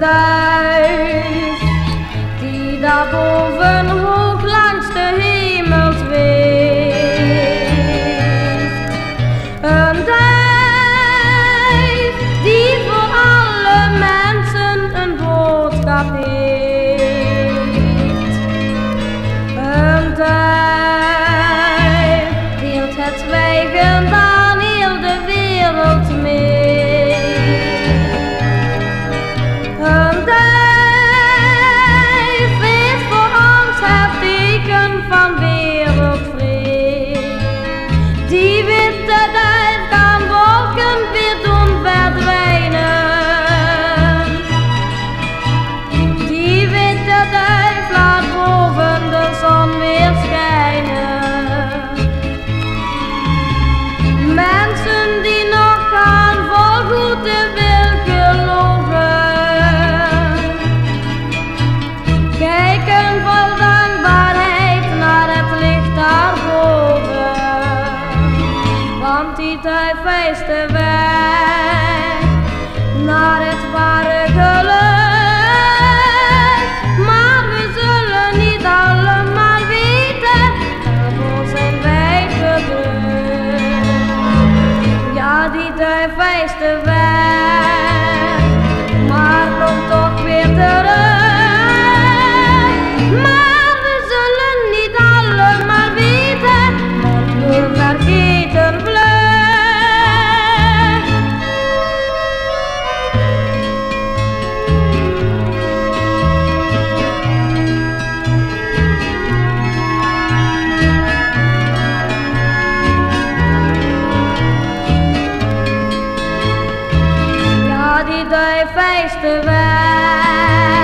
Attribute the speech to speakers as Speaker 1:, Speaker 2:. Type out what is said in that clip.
Speaker 1: paradijs die daarboven N-are-ți pare gălăi Mame zălăni dală mai vite Acum se-n vei cădăi Ia di te fește vei Esperar